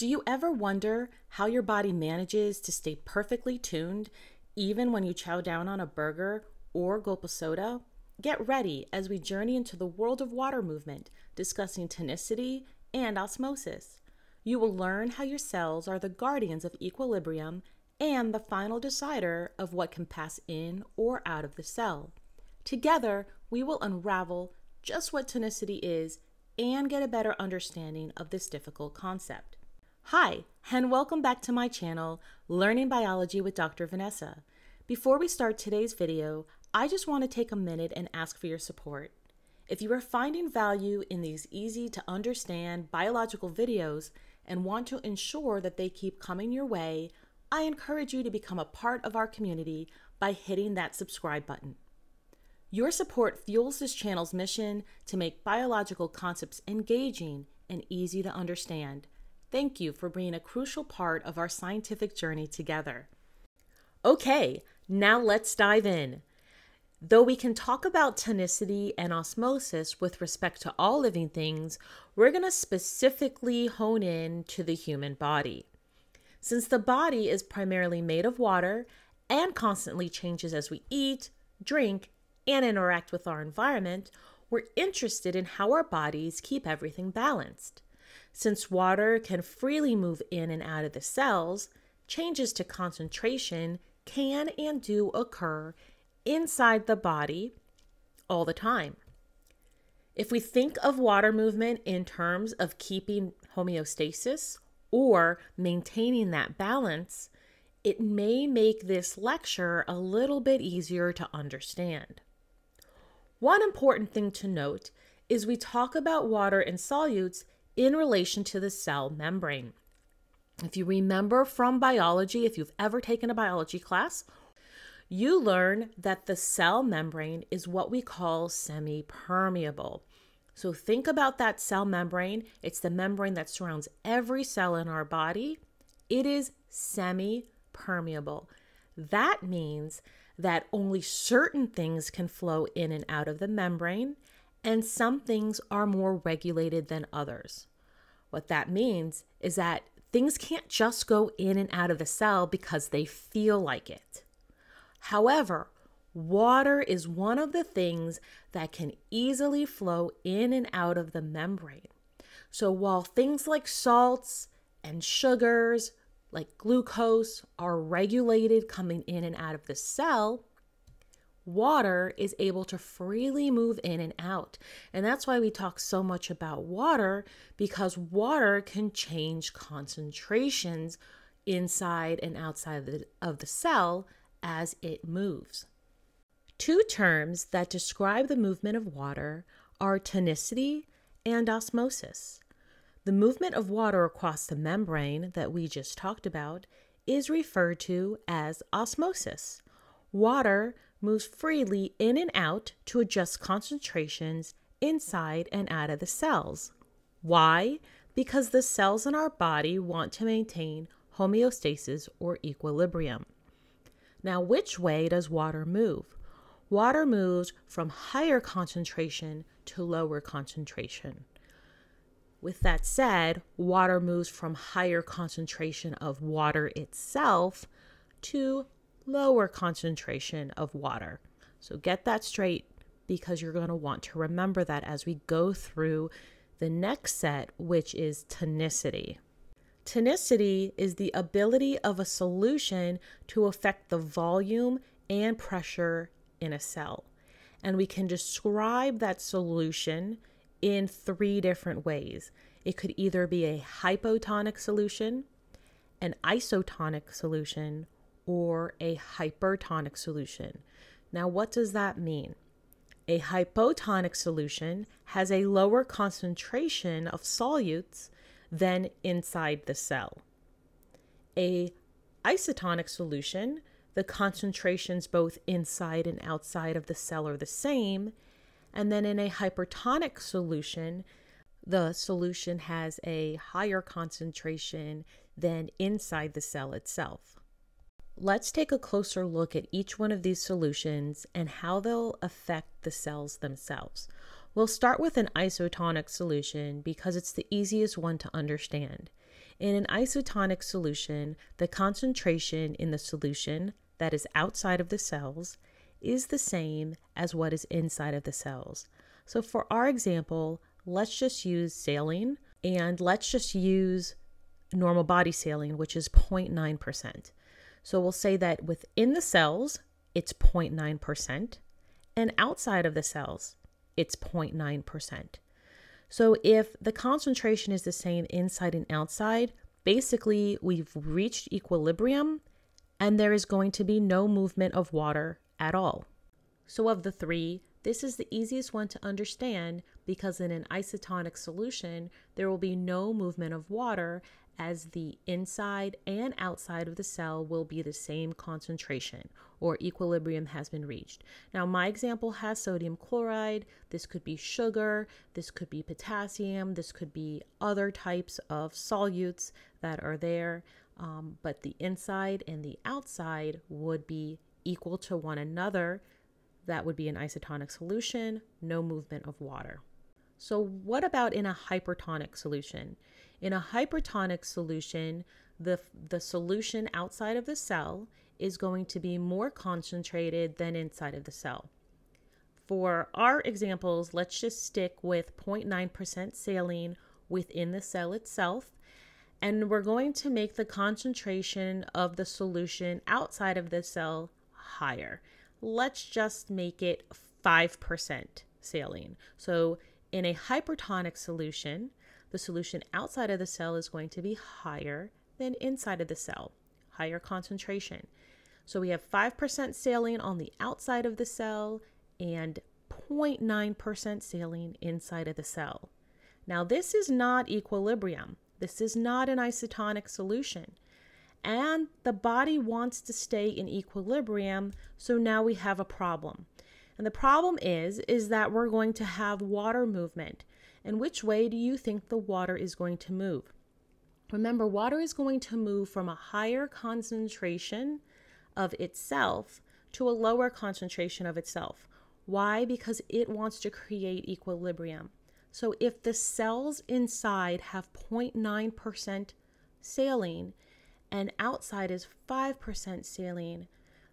Do you ever wonder how your body manages to stay perfectly tuned even when you chow down on a burger or gulp a soda? Get ready as we journey into the world of water movement, discussing tonicity and osmosis. You will learn how your cells are the guardians of equilibrium and the final decider of what can pass in or out of the cell. Together, we will unravel just what tonicity is and get a better understanding of this difficult concept. Hi, and welcome back to my channel, Learning Biology with Dr. Vanessa. Before we start today's video, I just want to take a minute and ask for your support. If you are finding value in these easy to understand biological videos and want to ensure that they keep coming your way, I encourage you to become a part of our community by hitting that subscribe button. Your support fuels this channel's mission to make biological concepts engaging and easy to understand Thank you for being a crucial part of our scientific journey together. Okay, now let's dive in. Though we can talk about tonicity and osmosis with respect to all living things, we're going to specifically hone in to the human body. Since the body is primarily made of water and constantly changes as we eat, drink, and interact with our environment, we're interested in how our bodies keep everything balanced. Since water can freely move in and out of the cells, changes to concentration can and do occur inside the body all the time. If we think of water movement in terms of keeping homeostasis or maintaining that balance, it may make this lecture a little bit easier to understand. One important thing to note is we talk about water and solutes in relation to the cell membrane. If you remember from biology, if you've ever taken a biology class, you learn that the cell membrane is what we call semi permeable. So think about that cell membrane. It's the membrane that surrounds every cell in our body. It is semi permeable. That means that only certain things can flow in and out of the membrane, and some things are more regulated than others. What that means is that things can't just go in and out of the cell because they feel like it. However, water is one of the things that can easily flow in and out of the membrane. So while things like salts and sugars, like glucose, are regulated coming in and out of the cell, water is able to freely move in and out. And that's why we talk so much about water because water can change concentrations inside and outside of the, of the cell as it moves. Two terms that describe the movement of water are tonicity and osmosis. The movement of water across the membrane that we just talked about is referred to as osmosis. Water moves freely in and out to adjust concentrations inside and out of the cells. Why? Because the cells in our body want to maintain homeostasis or equilibrium. Now, which way does water move? Water moves from higher concentration to lower concentration. With that said, water moves from higher concentration of water itself to lower concentration of water. So get that straight because you're going to want to remember that as we go through the next set, which is tonicity. Tonicity is the ability of a solution to affect the volume and pressure in a cell. And we can describe that solution in three different ways. It could either be a hypotonic solution, an isotonic solution, or a hypertonic solution. Now, what does that mean? A hypotonic solution has a lower concentration of solutes than inside the cell. A isotonic solution, the concentrations both inside and outside of the cell are the same. And then in a hypertonic solution, the solution has a higher concentration than inside the cell itself. Let's take a closer look at each one of these solutions and how they'll affect the cells themselves. We'll start with an isotonic solution because it's the easiest one to understand. In an isotonic solution, the concentration in the solution that is outside of the cells is the same as what is inside of the cells. So for our example, let's just use saline and let's just use normal body saline, which is 0.9%. So we'll say that within the cells, it's 0.9%, and outside of the cells, it's 0.9%. So if the concentration is the same inside and outside, basically we've reached equilibrium and there is going to be no movement of water at all. So of the three, this is the easiest one to understand because in an isotonic solution, there will be no movement of water as the inside and outside of the cell will be the same concentration or equilibrium has been reached. Now, my example has sodium chloride. This could be sugar, this could be potassium, this could be other types of solutes that are there, um, but the inside and the outside would be equal to one another. That would be an isotonic solution, no movement of water. So, what about in a hypertonic solution? In a hypertonic solution, the, the solution outside of the cell is going to be more concentrated than inside of the cell. For our examples, let's just stick with 0.9% saline within the cell itself. And we're going to make the concentration of the solution outside of the cell higher. Let's just make it 5% saline. So in a hypertonic solution, the solution outside of the cell is going to be higher than inside of the cell, higher concentration. So we have 5% saline on the outside of the cell and 0.9% saline inside of the cell. Now, this is not equilibrium. This is not an isotonic solution. And the body wants to stay in equilibrium, so now we have a problem. And the problem is is that we're going to have water movement. And which way do you think the water is going to move? Remember, water is going to move from a higher concentration of itself to a lower concentration of itself. Why? Because it wants to create equilibrium. So if the cells inside have 0.9% saline and outside is 5% saline,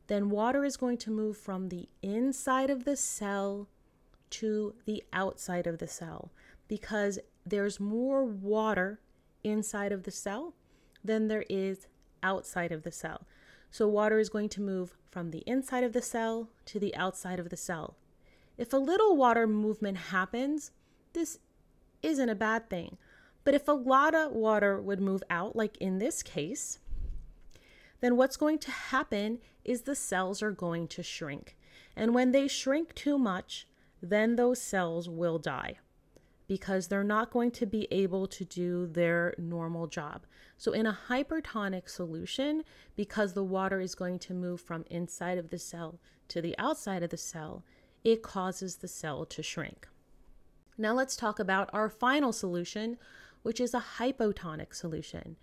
then water is going to move from the inside of the cell to the outside of the cell because there's more water inside of the cell than there is outside of the cell. So water is going to move from the inside of the cell to the outside of the cell. If a little water movement happens, this isn't a bad thing. But if a lot of water would move out, like in this case, then what's going to happen is the cells are going to shrink. And when they shrink too much, then those cells will die because they're not going to be able to do their normal job. So, in a hypertonic solution, because the water is going to move from inside of the cell to the outside of the cell, it causes the cell to shrink. Now, let's talk about our final solution, which is a hypotonic solution.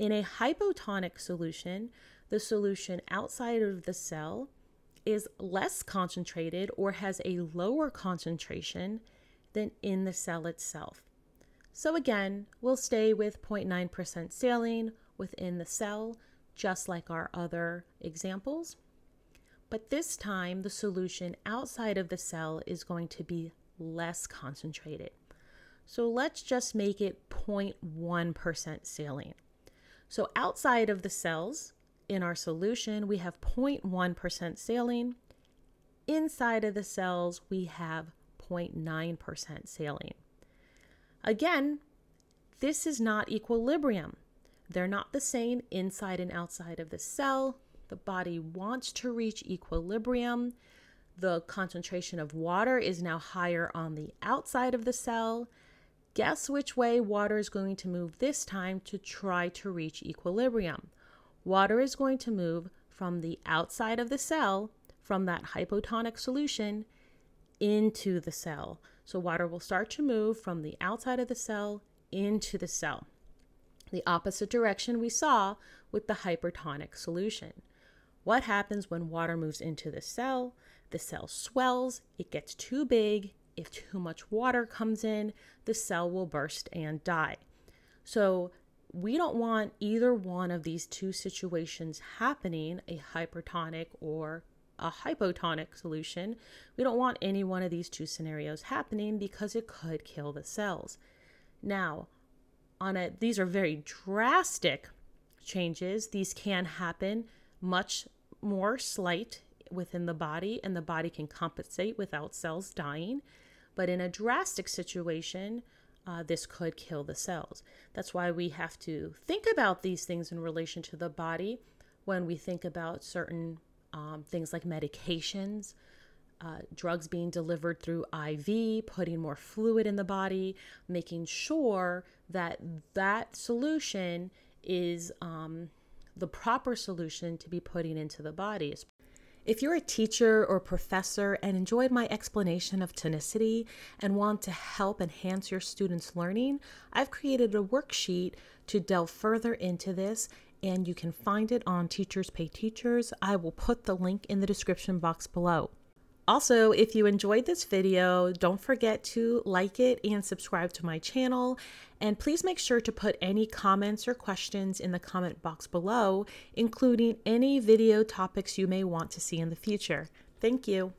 In a hypotonic solution, the solution outside of the cell is less concentrated or has a lower concentration than in the cell itself. So again, we'll stay with 0.9% saline within the cell, just like our other examples. But this time, the solution outside of the cell is going to be less concentrated. So let's just make it 0.1% saline. So outside of the cells in our solution, we have 0.1% saline. Inside of the cells, we have 0.9% saline. Again, this is not equilibrium. They're not the same inside and outside of the cell. The body wants to reach equilibrium. The concentration of water is now higher on the outside of the cell. Guess which way water is going to move this time to try to reach equilibrium? Water is going to move from the outside of the cell, from that hypotonic solution, into the cell. So water will start to move from the outside of the cell into the cell. The opposite direction we saw with the hypertonic solution. What happens when water moves into the cell? The cell swells, it gets too big, if too much water comes in, the cell will burst and die. So we don't want either one of these two situations happening a hypertonic or a hypotonic solution. We don't want any one of these two scenarios happening because it could kill the cells. Now, on a these are very drastic changes. These can happen much more slight within the body and the body can compensate without cells dying. But in a drastic situation, uh, this could kill the cells. That's why we have to think about these things in relation to the body when we think about certain um, things like medications, uh, drugs being delivered through IV, putting more fluid in the body, making sure that that solution is um, the proper solution to be putting into the body. If you're a teacher or professor and enjoyed my explanation of tonicity and want to help enhance your students' learning, I've created a worksheet to delve further into this and you can find it on Teachers Pay Teachers. I will put the link in the description box below. Also, if you enjoyed this video, don't forget to like it and subscribe to my channel. And please make sure to put any comments or questions in the comment box below, including any video topics you may want to see in the future. Thank you.